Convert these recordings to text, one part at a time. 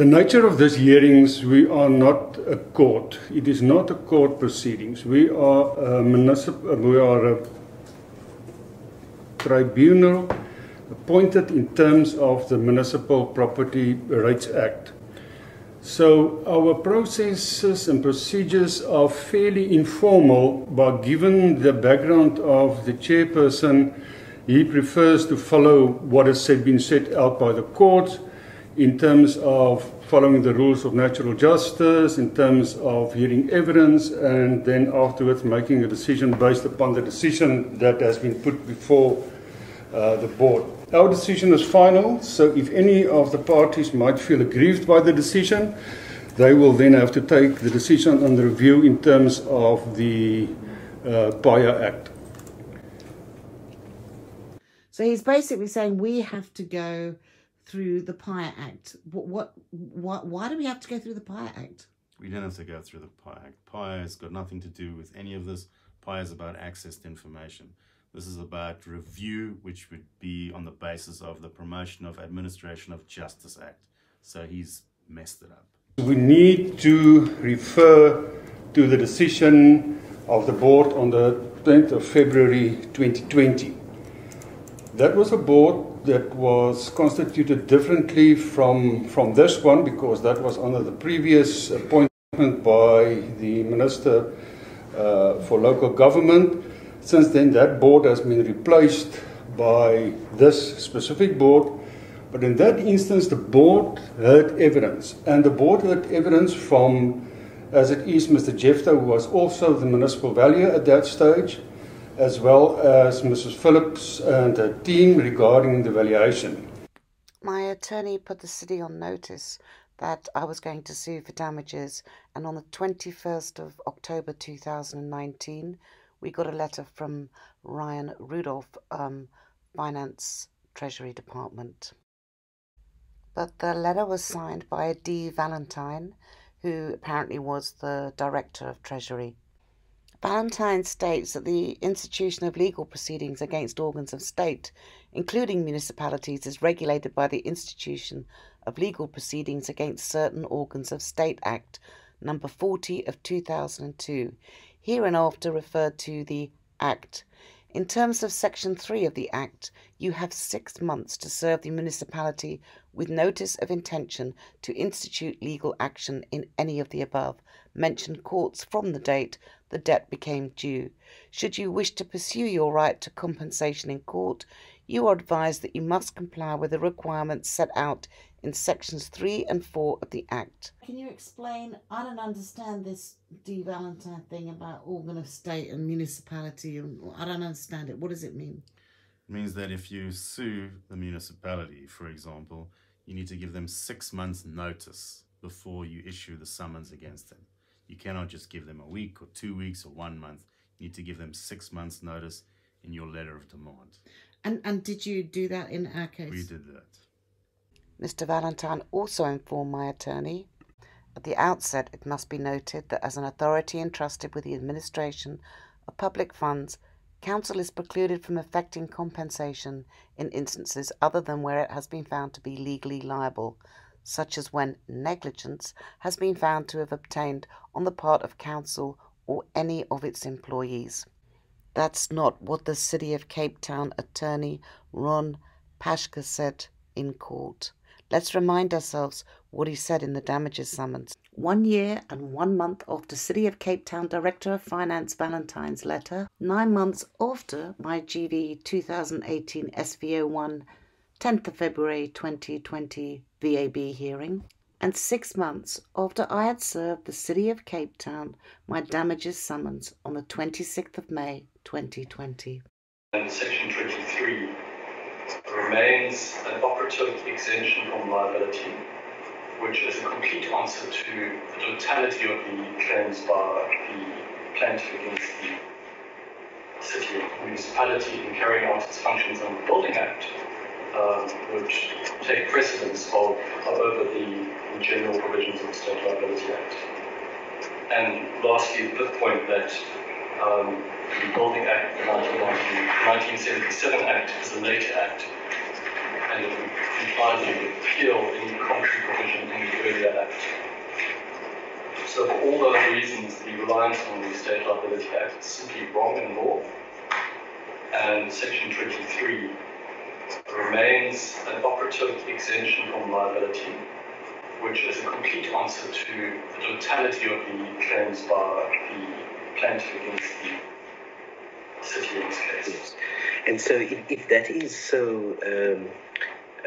The nature of these hearings, we are not a court. It is not a court proceedings. We are a municipal, we are a tribunal appointed in terms of the Municipal Property Rights Act. So our processes and procedures are fairly informal, but given the background of the chairperson, he prefers to follow what has been set out by the courts in terms of following the rules of natural justice, in terms of hearing evidence, and then afterwards making a decision based upon the decision that has been put before uh, the board. Our decision is final, so if any of the parties might feel aggrieved by the decision, they will then have to take the decision under review in terms of the uh, PAIA Act. So he's basically saying we have to go through the PAIA Act. What, what, what, why do we have to go through the PAIA Act? We don't have to go through the PAIA Act. PAIA has got nothing to do with any of this. PAIA is about access to information. This is about review, which would be on the basis of the Promotion of Administration of Justice Act. So he's messed it up. We need to refer to the decision of the board on the 10th of February 2020. That was a board that was constituted differently from, from this one because that was under the previous appointment by the Minister uh, for Local Government since then, that board has been replaced by this specific board. But in that instance, the board heard evidence, and the board heard evidence from, as it is, Mr. Jeffter, who was also the municipal valuer at that stage, as well as Mrs. Phillips and her team regarding the valuation. My attorney put the city on notice that I was going to sue for damages, and on the 21st of October 2019, we got a letter from Ryan Rudolph, um, Finance Treasury Department. But the letter was signed by D. Valentine, who apparently was the Director of Treasury. Valentine states that the institution of legal proceedings against organs of state, including municipalities, is regulated by the Institution of Legal Proceedings Against Certain Organs of State Act, number 40 of 2002, hereinafter referred to the Act. In terms of Section 3 of the Act, you have six months to serve the municipality with notice of intention to institute legal action in any of the above mentioned courts from the date the debt became due. Should you wish to pursue your right to compensation in court, you are advised that you must comply with the requirements set out in sections 3 and 4 of the Act. Can you explain? I don't understand this D. Valentine thing about organ of state and municipality. And I don't understand it. What does it mean? It means that if you sue the municipality, for example, you need to give them six months' notice before you issue the summons against them. You cannot just give them a week or two weeks or one month. You need to give them six months' notice in your letter of demand. And and did you do that in our case? We did that. Mr. Valentine also informed my attorney. At the outset, it must be noted that as an authority entrusted with the administration of public funds, Council is precluded from effecting compensation in instances other than where it has been found to be legally liable, such as when negligence has been found to have obtained on the part of Council or any of its employees. That's not what the City of Cape Town attorney Ron Paschke said in court. Let's remind ourselves what he said in the damages summons. One year and one month after City of Cape Town Director of Finance Valentine's letter, nine months after my GV 2018 SVO1 10th of February 2020 VAB hearing, and six months after I had served the City of Cape Town my damages summons on the 26th of May 2020. And Section 23 remains an operative exemption from liability, which is a complete answer to the totality of the claims by the plaintiff against the city and municipality in carrying out its functions under the Building Act, um, which take precedence of, over the, the general provisions of the State Liability Act. And lastly, the fifth point that um, the Building Act, the 1977 Act, is a later act and you repeal any contrary provision in the earlier act. So for all those reasons, the reliance on the State Liability Act is simply wrong in law, and Section 23 remains an operative exemption from liability, which is a complete answer to the totality of the claims by the plaintiff against the city in this case. Yes. And so, if, if that is so, um,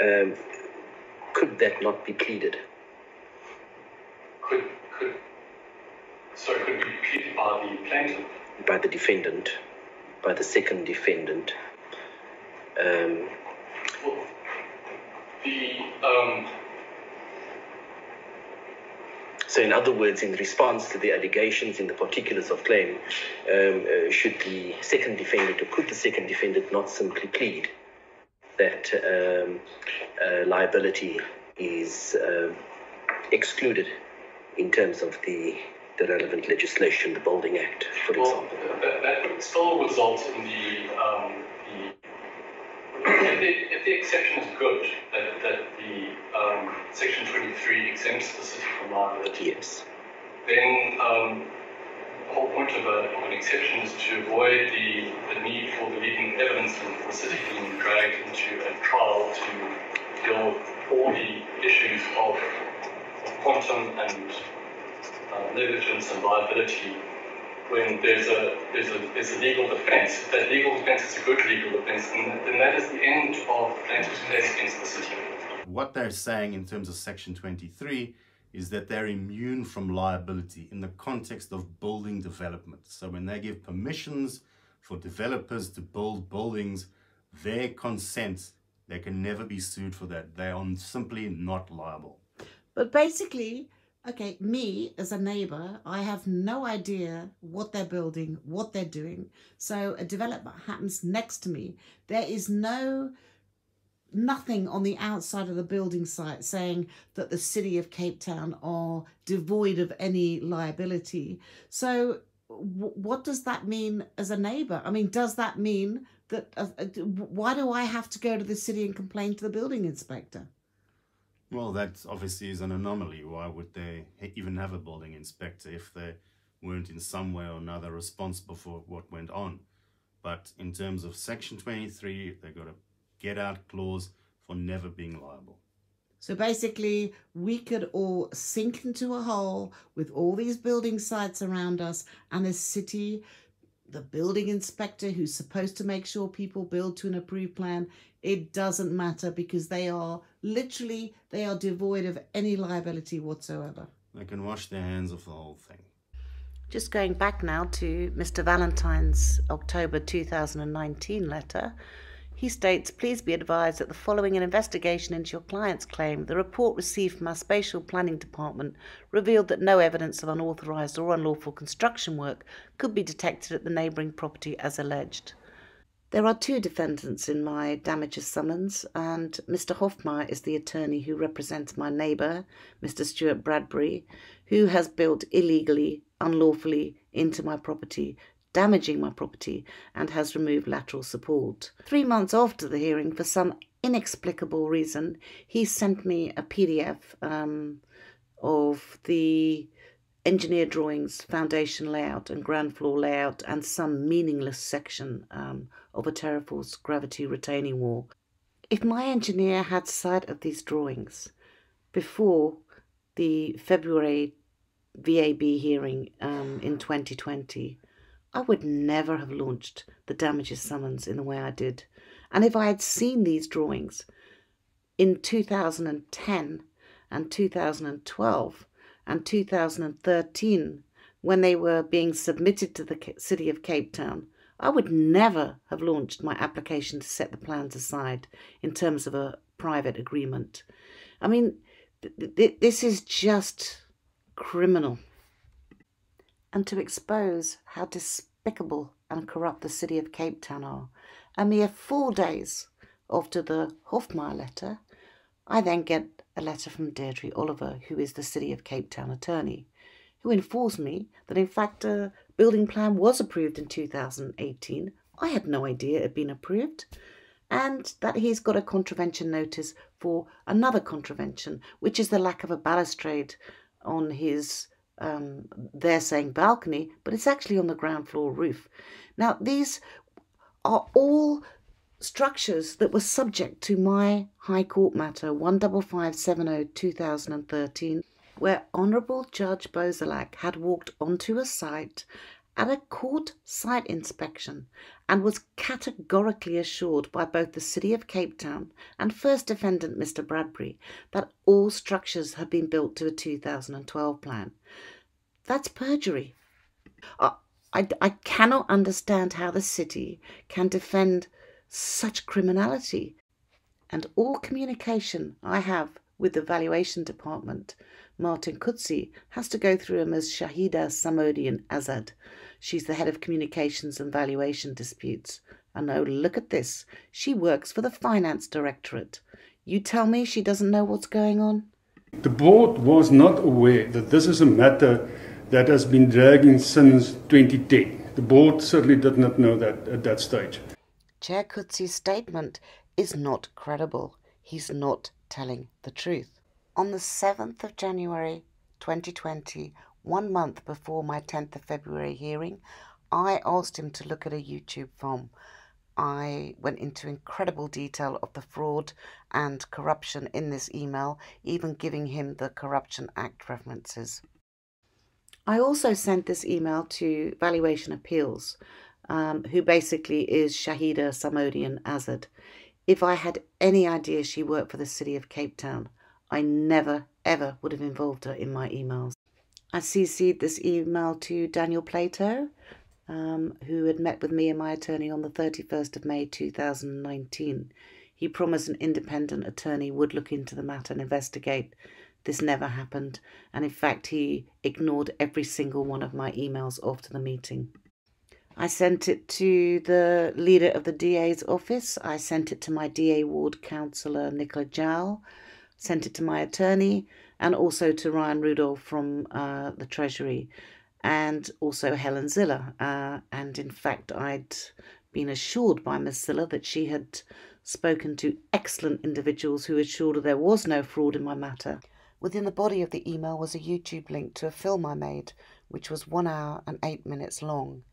um, could that not be pleaded? Could, could, sorry, could be pleaded by the plaintiff? By the defendant, by the second defendant. Um, the um, so, in other words, in response to the allegations in the particulars of claim, um, uh, should the second defendant or could the second defendant not simply plead that um, uh, liability is uh, excluded in terms of the, the relevant legislation, the Building Act, for well, example? That, that would still result in the, um, the if, the if the exception is good, that, that the um, Section 23 exempts the city from liability, Yes. then um, the whole point of, a, of an exception is to avoid the, the need for the leading evidence and the city being dragged into a trial to deal with all the issues of, of quantum and uh, negligence and liability when there's a there's a there's a legal defence. If that legal defence is a good legal defence, then, then that is the end of the plaintiff's case against the city. What they're saying in terms of Section 23 is that they're immune from liability in the context of building development. So when they give permissions for developers to build buildings, their consent, they can never be sued for that. They are simply not liable. But basically, okay, me as a neighbour, I have no idea what they're building, what they're doing. So a development happens next to me. There is no nothing on the outside of the building site saying that the city of Cape Town are devoid of any liability. So what does that mean as a neighbour? I mean, does that mean that uh, uh, why do I have to go to the city and complain to the building inspector? Well, that obviously is an anomaly. Why would they even have a building inspector if they weren't in some way or another responsible for what went on? But in terms of Section 23, they've got a get out clause for never being liable. So basically, we could all sink into a hole with all these building sites around us, and the city, the building inspector who's supposed to make sure people build to an approved plan, it doesn't matter because they are literally they are devoid of any liability whatsoever. They can wash their hands of the whole thing. Just going back now to Mr. Valentine's October 2019 letter. He states, please be advised that the following an investigation into your client's claim, the report received from our spatial planning department revealed that no evidence of unauthorised or unlawful construction work could be detected at the neighbouring property as alleged. There are two defendants in my damages summons, and Mr. Hofmeyr is the attorney who represents my neighbour, Mr. Stuart Bradbury, who has built illegally, unlawfully into my property damaging my property and has removed lateral support. Three months after the hearing, for some inexplicable reason, he sent me a PDF um, of the engineer drawings, foundation layout, and ground floor layout, and some meaningless section um, of a Terraforce gravity retaining wall. If my engineer had sight of these drawings before the February VAB hearing um, in 2020, I would never have launched the damages summons in the way I did. And if I had seen these drawings in 2010 and 2012 and 2013 when they were being submitted to the city of Cape Town, I would never have launched my application to set the plans aside in terms of a private agreement. I mean, th- th- this is just criminal and to expose how despicable and corrupt the city of Cape Town are. A mere four days after the Hofmeyr letter, I then get a letter from Deirdre Oliver, who is the city of Cape Town attorney, who informs me that in fact a building plan was approved in 2018. I had no idea it had been approved. and that he's got a contravention notice for another contravention, which is the lack of a balustrade on his, um, they're saying balcony, but it's actually on the ground floor roof. Now, these are all structures that were subject to my High Court matter 15570 2013, where Honourable Judge Bozalek had walked onto a site at a court site inspection and was categorically assured by both the City of Cape Town and first defendant Mr. Bradbury that all structures had been built to a 2012 plan. That's perjury. I, I, I cannot understand how the city can defend such criminality. And all communication I have with the valuation department, Martin Coetzee, has to go through him as Shaheida Samodian Azad. She's the head of communications and valuation disputes. And oh, look at this. She works for the finance directorate. You tell me she doesn't know what's going on? The board was not aware that this is a matter that has been dragging since 2010. The board certainly did not know that at that stage. Chair Coetzee's statement is not credible. He's not telling the truth. On the 7th of January 2020, one month before my 10th of February hearing, I asked him to look at a YouTube film. I went into incredible detail of the fraud and corruption in this email, even giving him the Corruption Act references. I also sent this email to Valuation Appeals, um, who basically is Shaheida Samodian Azad. If I had any idea she worked for the city of Cape Town, I never ever would have involved her in my emails. I CC'd this email to Daniel Plato, um, who had met with me and my attorney on the 31st of May 2019. He promised an independent attorney would look into the matter and investigate. This never happened, and in fact, he ignored every single one of my emails after the meeting. I sent it to the leader of the DA's office. I sent it to my DA ward councillor, Nicola Jowell, sent it to my attorney, and also to Ryan Rudolph from uh, the Treasury, and also Helen Zille. Uh, and in fact, I'd been assured by Miss Zille that she had spoken to excellent individuals who assured her there was no fraud in my matter. Within the body of the email was a YouTube link to a film I made, which was one hour and eight minutes long.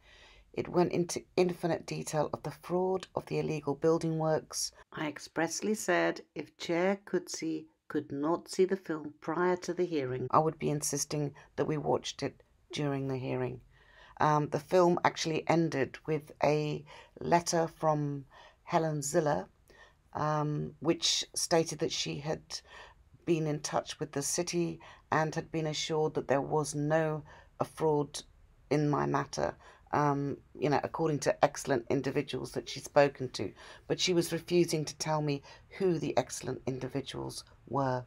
It went into infinite detail of the fraud of the illegal building works. I expressly said if Chair Coetzee could not see the film prior to the hearing, I would be insisting that we watched it during the hearing. Um, the film actually ended with a letter from Helen Zille, um, which stated that she had been in touch with the city and had been assured that there was no fraud in my matter um, you know, according to excellent individuals that she'd spoken to, but she was refusing to tell me who the excellent individuals were.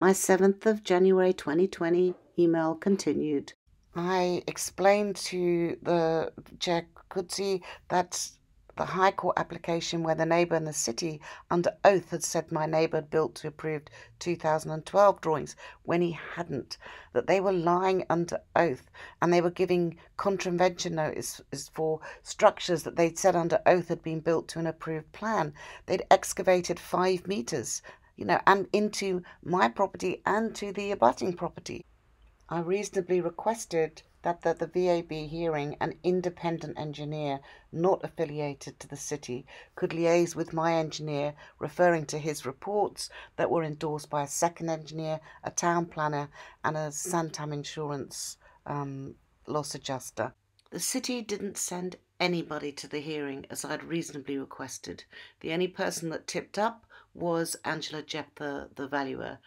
My 7th of January 2020 email continued. I explained to the Chair Coetzee that the High Court application where the neighbour in the city under oath had said my neighbour had built to approved 2012 drawings when he hadn't, that they were lying under oath and they were giving contravention notice for structures that they'd said under oath had been built to an approved plan. They'd excavated five metres, you know, and into my property and to the abutting property. I reasonably requested that the, the VAB hearing an independent engineer not affiliated to the city could liaise with my engineer referring to his reports that were endorsed by a second engineer, a town planner and a Santam insurance um, loss adjuster. The city didn't send anybody to the hearing as I'd reasonably requested. The only person that tipped up was Angela Jepp, the, the valuer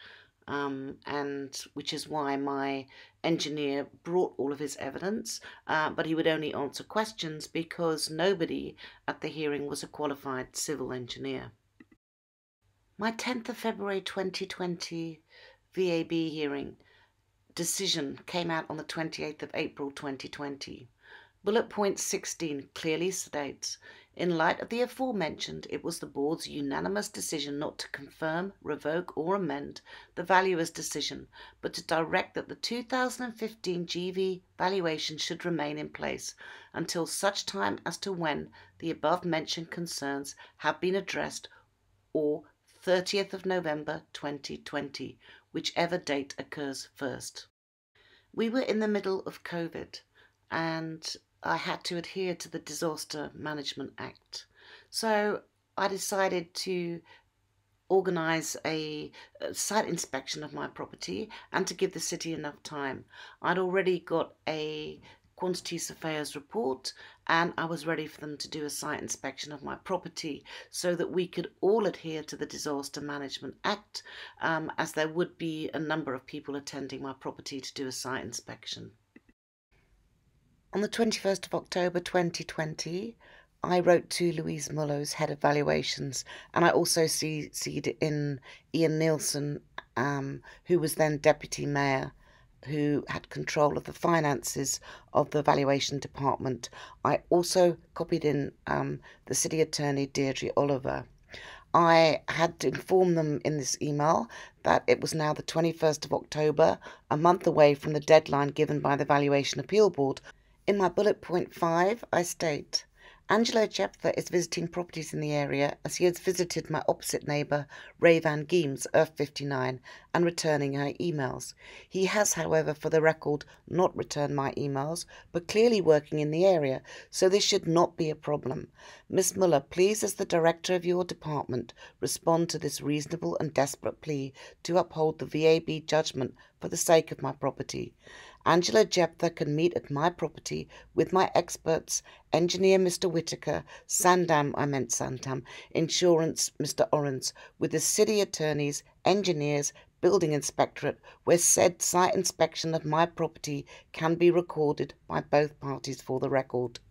um, and which is why my engineer brought all of his evidence, uh, but he would only answer questions because nobody at the hearing was a qualified civil engineer. My 10th of February 2020 VAB hearing decision came out on the 28th of April 2020. Bullet point 16 clearly states In light of the aforementioned, it was the board's unanimous decision not to confirm, revoke, or amend the valuer's decision, but to direct that the 2015 GV valuation should remain in place until such time as to when the above mentioned concerns have been addressed or 30th of November 2020, whichever date occurs first. We were in the middle of COVID and I had to adhere to the Disaster Management Act. So I decided to organise a, site inspection of my property and to give the city enough time. I'd already got a quantity surveyor's report and I was ready for them to do a site inspection of my property so that we could all adhere to the Disaster Management Act um, as there would be a number of people attending my property to do a site inspection. On the 21st of October 2020, I wrote to Louise Muller, head of valuations, and I also CC'd in Ian Neilson, um, who was then deputy mayor, who had control of the finances of the valuation department. I also copied in um, the city attorney, Deirdre Oliver. I had to inform them in this email that it was now the 21st of October, a month away from the deadline given by the Valuation Appeal Board in my bullet point five, I state Angelo Jephthah is visiting properties in the area as he has visited my opposite neighbour, Ray Van Geems, Erf 59, and returning her emails. He has, however, for the record, not returned my emails, but clearly working in the area, so this should not be a problem. Miss Muller, please, as the director of your department, respond to this reasonable and desperate plea to uphold the VAB judgment for the sake of my property. Angelo Jephthah can meet at my property with my experts, engineer Mr. Whitaker, Sandam, I meant Sandam, insurance Mr. Orens, with the city attorneys, engineers, building inspectorate, where said site inspection of my property can be recorded by both parties for the record.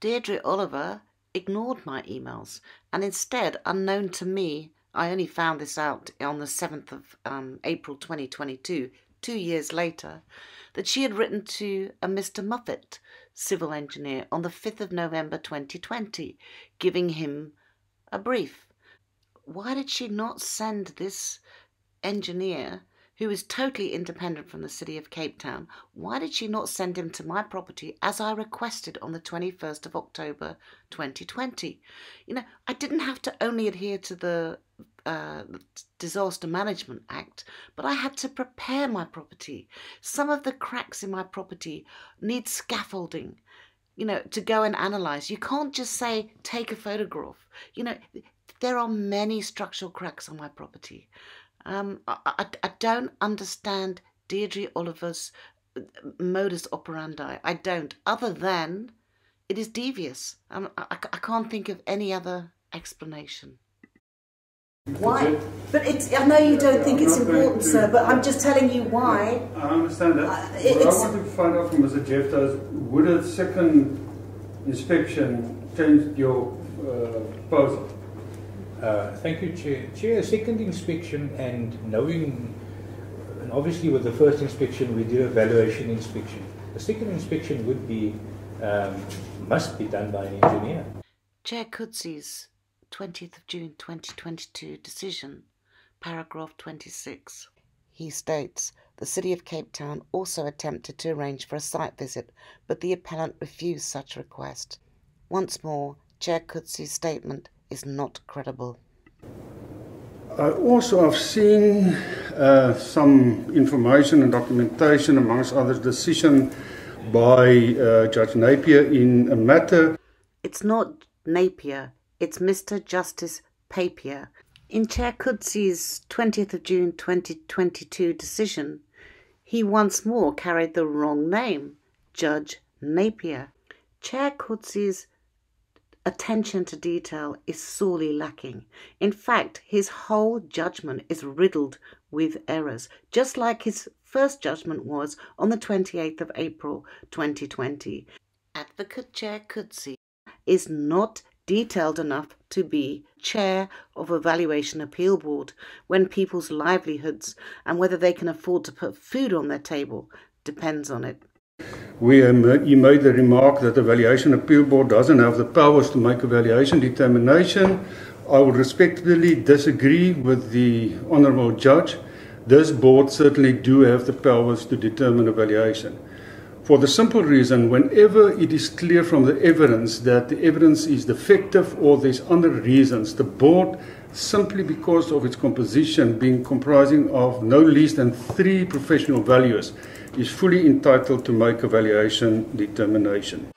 Deirdre Oliver ignored my emails and instead, unknown to me, I only found this out on the 7th of um, April 2022, two years later, that she had written to a Mr. Muffet, civil engineer, on the 5th of November 2020, giving him a brief. Why did she not send this engineer, who is totally independent from the city of Cape Town, why did she not send him to my property as I requested on the 21st of October 2020? You know, I didn't have to only adhere to the uh, Disaster Management Act, but I had to prepare my property. Some of the cracks in my property need scaffolding, you know, to go and analyze. You can't just say, take a photograph. You know, there are many structural cracks on my property. Um, I, I, I don't understand Deirdre Oliver's uh, modus operandi. I don't, other than it is devious. Um, I, I can't think of any other explanation. Why? But it's, I know you don't think it's important, sir, but I'm just telling you why. I understand that. Uh, what I want to find out from Mr. Jephthah is, would a second inspection change your uh, proposal? Uh, thank you, Chair. Chair, a second inspection and knowing, and obviously with the first inspection we did a valuation inspection. The second inspection would be, um, must be done by an engineer. Chair Coetzee's 20th of June 2022 decision, paragraph 26. He states the City of Cape Town also attempted to arrange for a site visit, but the appellant refused such request. Once more, Chair Coetzee's statement is not credible. I also have seen uh, some information and documentation, amongst others, decision by uh, Judge Napier in a matter. It's not Napier, it's Mr. Justice Papier. In Chair Coetzee's 20th of June 2022 decision, he once more carried the wrong name, Judge Napier. Chair Coetzee's attention to detail is sorely lacking. In fact, his whole judgment is riddled with errors, just like his first judgment was on the 28th of April 2020. Advocate Chair Coetzee is not detailed enough to be chair of a valuation appeal board when people's livelihoods and whether they can afford to put food on their table depends on it. Where he made the remark that the Valuation Appeal Board doesn't have the powers to make a valuation determination. I would respectfully disagree with the Honourable Judge. This board certainly do have the powers to determine a valuation. For the simple reason, whenever it is clear from the evidence that the evidence is defective or there's other reasons, the board, simply because of its composition being comprising of no less than three professional valuers, is fully entitled to make a valuation determination.